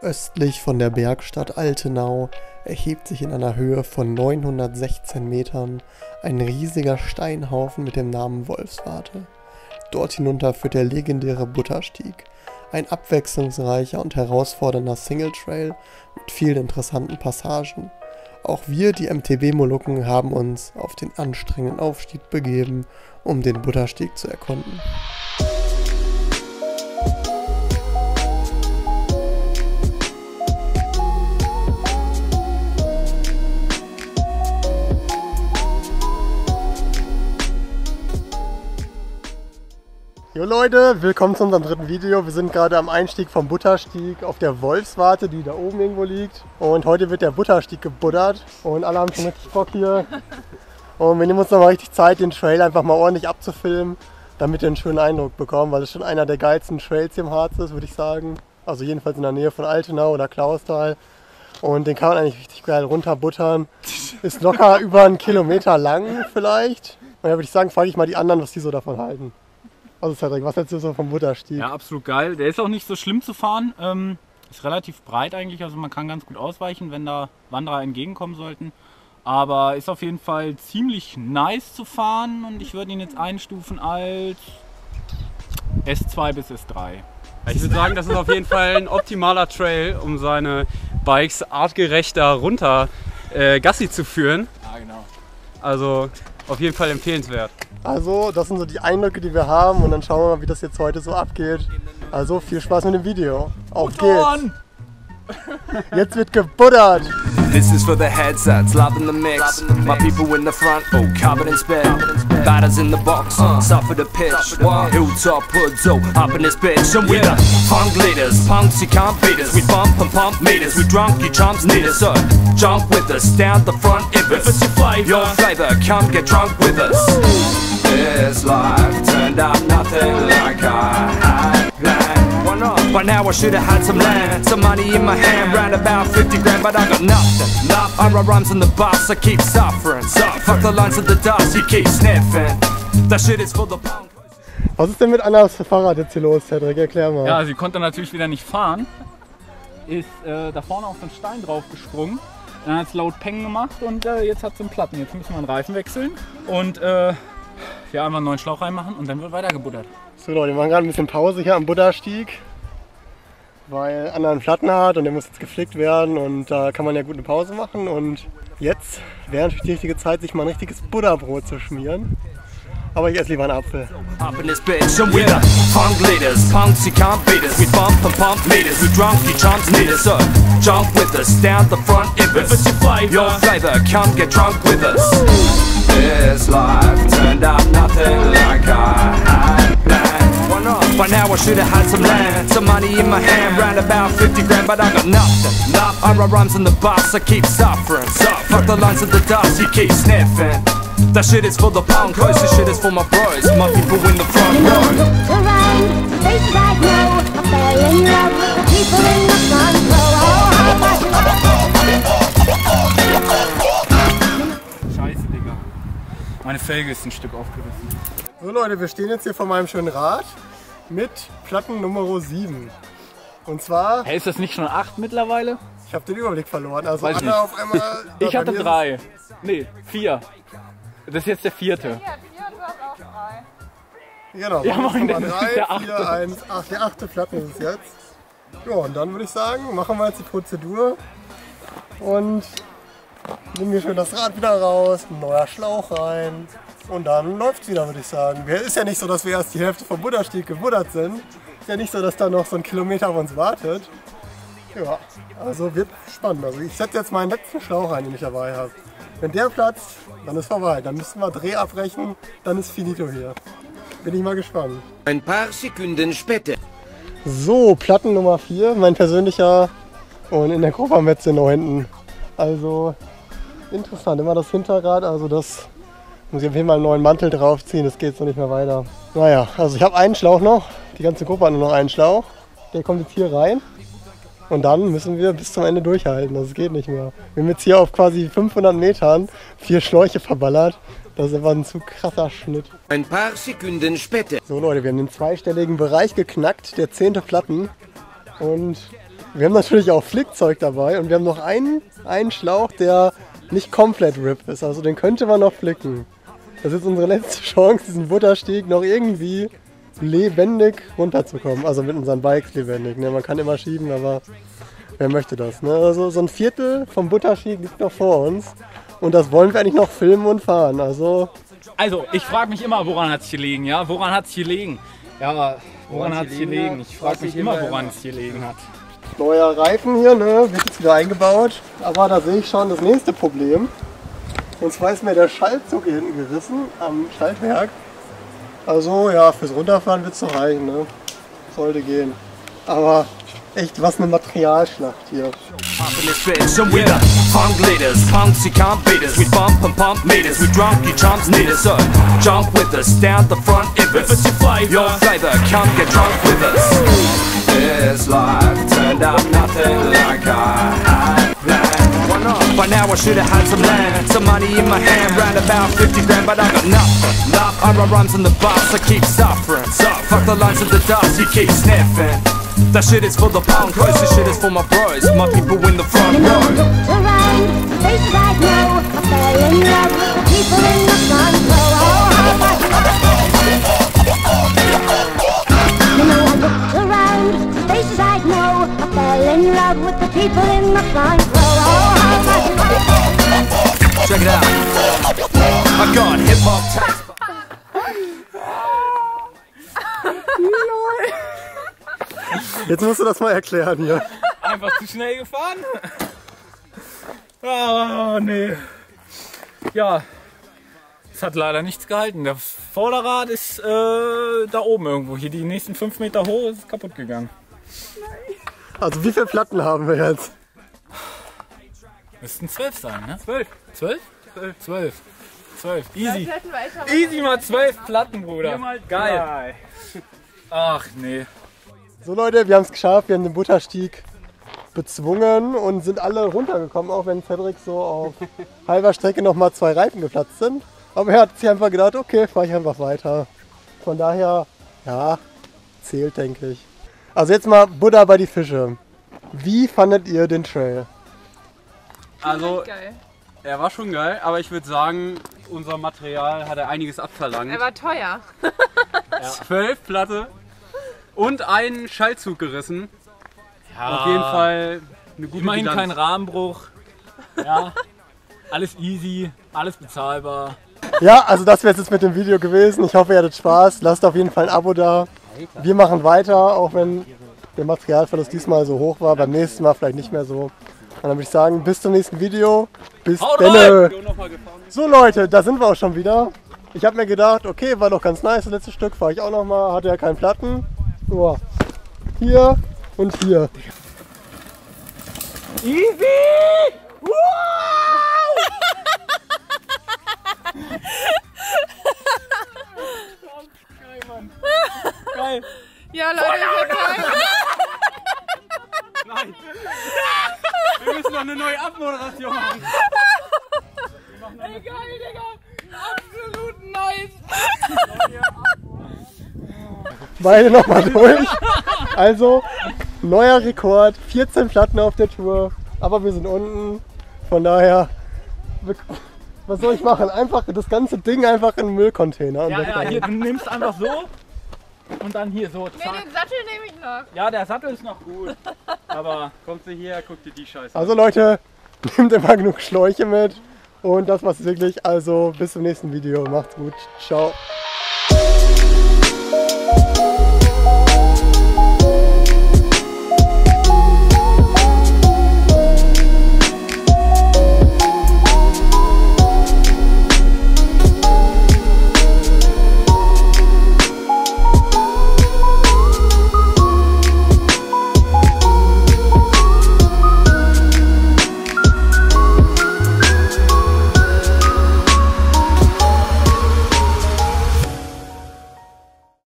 Östlich von der Bergstadt Altenau erhebt sich in einer Höhe von 916 Metern ein riesiger Steinhaufen mit dem Namen Wolfswarte. Dort hinunter führt der legendäre Butterstieg, ein abwechslungsreicher und herausfordernder Single Trail mit vielen interessanten Passagen. Auch wir, die MTB-Molukken, haben uns auf den anstrengenden Aufstieg begeben, um den Butterstieg zu erkunden. Jo Leute, willkommen zu unserem dritten Video. Wir sind gerade am Einstieg vom Butterstieg auf der Wolfswarte, die da oben irgendwo liegt. Und heute wird der Butterstieg gebuddert und alle haben schon richtig Bock hier. Und wir nehmen uns nochmal richtig Zeit, den Trail einfach mal ordentlich abzufilmen, damit ihr einen schönen Eindruck bekommt, weil es schon einer der geilsten Trails hier im Harz ist, würde ich sagen. Also jedenfalls in der Nähe von Altenau oder Klausthal. Und den kann man eigentlich richtig geil runterbuttern. Ist locker über einen Kilometer lang vielleicht. Und da würde ich sagen, frage ich mal die anderen, was die so davon halten. Also Cedric, was hältst du so vom Butterstieg? Ja, absolut geil. Der ist auch nicht so schlimm zu fahren. Ähm, ist relativ breit eigentlich, also man kann ganz gut ausweichen, wenn da Wanderer entgegenkommen sollten. Aber ist auf jeden Fall ziemlich nice zu fahren und ich würde ihn jetzt einstufen als S2 bis S3. Ich würde sagen, das ist auf jeden Fall ein optimaler Trail, um seine Bikes artgerechter runter äh, Gassi zu führen. Ja, genau. Also auf jeden Fall empfehlenswert. Also, das sind so die Eindrücke, die wir haben und dann schauen wir mal, wie das jetzt heute so abgeht. Also, viel Spaß mit dem Video. Auf geht's! Jetzt wird gebuddert! This is for the headsets, loving the mix. My people in the front, oh, covered in spit. Batters in the box, uh. suffer the pitch. Hilltop hoods, oh, up in this bitch. And we the punk leaders, punks you can't beat us. We bump and pump meters, we drunk, you chumps need us. So jump with us, down the front if it's your flavor. Your flavor, come get drunk with us. This life turned out nothing like I had planned. Why not? By now I should have had some land, some money in my hand, round about 50 grand, but I got nothing. Nothing. I write rhymes on the bus, I keep suffering. Suffering. Fuck the lines of the dust, you keep sniffing. That shit is for the punk. Was ist denn mit Annas Fahrrad jetzt hier los, Cedric? Erklär mal. Ja, sie konnte natürlich wieder nicht fahren. Ist äh, da vorne auf den Stein drauf gesprungen. Dann hat es laut Peng gemacht und äh, jetzt hat sie einen Platten. Jetzt müssen wir einen Reifen wechseln und äh, ja, einfach einen neuen Schlauch reinmachen und dann wird weiter gebuddert. So Leute, wir machen gerade ein bisschen Pause hier am Butterstieg, weil Anna einen Platten hat und der muss jetzt geflickt werden und da kann man ja gut eine Pause machen und jetzt wäre natürlich die richtige Zeit, sich mal ein richtiges Butterbrot zu schmieren. Aber ich esse lieber einen Apfel. Up in this bitch, and we the punk leaders. Punks, you can't beat us. We bump and pump meters. We drunk, you chumps need us. So jump with us, down the front if it's your flavor. Your flavor, come get drunk with us. This life turned out nothing like I had planned. By now I should have had some land, some money in my hand, round about 50 grand, but I got nothing. Nothing. I write rhymes on the bus, I keep suffering. Fuck the lines of the dust, you keep sniffing. That shit is for the punk, this shit is for my bros, my people in the front row. around, places I know. I fell in love with the people in the front row. Oh. Scheiße, Digga. Meine Felge ist ein Stück aufgerissen. So Leute, wir stehen jetzt hier vor meinem schönen Rad mit Platten Nummer 7. Und zwar, Hey, ist das nicht schon 8 mittlerweile? ich habe den Überblick verloren. Also Weiß Anna nicht. auf einmal. Ich hatte mir ist drei. Nee, vier. Das ist jetzt der vierte. es- Genau, Ja, ja, moin, das ist 3, der 4, achte. 1, 8. Der achte Platten ist es jetzt. Ja, und dann würde ich sagen, machen wir jetzt die Prozedur und nehmen wir schön das Rad wieder raus, ein neuer Schlauch rein und dann läuft es wieder, würde ich sagen. Es ist ja nicht so, dass wir erst die Hälfte vom Butterstieg gebuddert sind. Ist ja nicht so, dass da noch so ein Kilometer auf uns wartet. Ja, also wird spannend. Also ich setze jetzt meinen letzten Schlauch rein, den ich dabei habe. Wenn der platzt, dann ist vorbei. Dann müssen wir Dreh abbrechen, dann ist finito hier. Bin ich mal gespannt. Ein paar Sekunden später. So, Platten Nummer 4, mein persönlicher. Und in der Gruppe haben wir jetzt den noch hinten. Also interessant, immer das Hinterrad, also das muss ich auf jeden Fall einen neuen Mantel draufziehen, das geht so nicht mehr weiter. Naja, also ich habe einen Schlauch noch, die ganze Gruppe hat nur noch einen Schlauch. Der kommt jetzt hier rein und dann müssen wir bis zum Ende durchhalten, das geht nicht mehr. Wir haben jetzt hier auf quasi 500 Metern vier Schläuche verballert, das ist einfach ein zu krasser Schnitt. Ein paar Sekunden später. So Leute, wir haben den zweistelligen Bereich geknackt, der zehnte Platten. Und Wir haben natürlich auch Flickzeug dabei und wir haben noch einen, einen Schlauch, der nicht komplett RIP ist. Also den könnte man noch flicken. Das ist unsere letzte Chance, diesen Butterstieg noch irgendwie lebendig runterzukommen. Also mit unseren Bikes lebendig. Ne? Man kann immer schieben, aber wer möchte das? Ne? Also so ein Viertel vom Butterstieg liegt noch vor uns. Und das wollen wir eigentlich noch filmen und fahren. Also Also, ich frage mich immer, woran hat es gelegen, ja? Woran hat es gelegen? Ja, woran hat es gelegen? Ich frage mich immer, woran es gelegen hat. neuer Reifen hier, ne? wird jetzt wieder eingebaut. Aber da sehe ich schon das nächste Problem. Und zwar ist mir der Schaltzug hier hinten gerissen am Schaltwerk. Also ja, fürs Runterfahren wird es noch reichen. Ne? Sollte gehen. Aber echt, was eine Materialschlacht hier. Up in this bitch, and we the funk leaders, punks you can't beat us. We bump and pump meters, we drunk you chumps need us. So jump with us down the front if it's your flavor. Your flavor, come get drunk with us. This life turned out nothing like I had planned. By now I should have had some land, some money in my hand, round about 50 grand, but I got nothing. Love, I run rhymes on the bus, I keep suffering. So fuck the lines of the dust, you keep sniffing. That shit is for the punkos, this shit is for my bros, my people in the front row. Hop taste. Jetzt musst du das mal erklären hier. Einfach zu schnell gefahren? Oh, nee. Ja, es hat leider nichts gehalten. Der Vorderrad ist äh, da oben irgendwo. Hier die nächsten 5 Meter hoch ist kaputt gegangen. Also wie viele Platten haben wir jetzt? Müssten 12 sein, ne? 12. 12? 12. 12. Easy. Easy mal 12 Platten, Bruder. Geil. Ach nee. So Leute, wir haben es geschafft. Wir haben den Butterstieg bezwungen und sind alle runtergekommen, auch wenn Cedric so auf halber Strecke nochmal zwei Reifen geplatzt sind. Aber er hat sich einfach gedacht, okay, fahre ich einfach weiter. Von daher, ja, zählt, denke ich. Also jetzt mal Buddha bei die Fische. Wie fandet ihr den Trail? Also, Geil. Er war schon geil, aber ich würde sagen, unser Material hat er einiges abverlangt. Er war teuer. Zwölf Platte und einen Schallzug gerissen. Ja, Auf jeden Fall eine gute Immerhin Bilanz. kein Rahmenbruch. Ja. Alles easy, alles bezahlbar. Ja, also das wäre jetzt mit dem Video gewesen. Ich hoffe, ihr hattet Spaß. Lasst auf jeden Fall ein Abo da. Wir machen weiter, auch wenn der Materialverlust diesmal so hoch war. Beim nächsten Mal vielleicht nicht mehr so. Und dann würde ich sagen, bis zum nächsten Video. Bis denne. So, Leute, da sind wir auch schon wieder. Ich habe mir gedacht, okay, war doch ganz nice, das letzte Stück fahre ich auch nochmal, hatte ja keinen Platten. Nur hier und hier. Easy! Geil. Ja, Leute, ja toll. Nein! Wir müssen noch eine neue Abmoderation machen. Ey, geil, Digga. Absolut nice. Beide nochmal durch. Also, neuer Rekord, 14 Platten auf der Tour. Aber wir sind unten. Von daher, was soll ich machen? Einfach das ganze Ding einfach in den Müllcontainer. und Ja, weg ja, hier, du nimmst einfach so und dann hier so. Nee, Zack. den Sattel nehme ich noch. Ja, der Sattel ist noch gut. Aber Kommst du hierher, guck dir die Scheiße an. Also Leute, nehmt immer genug Schläuche mit. Und das war's wirklich. Also bis zum nächsten Video. Macht's gut. Ciao.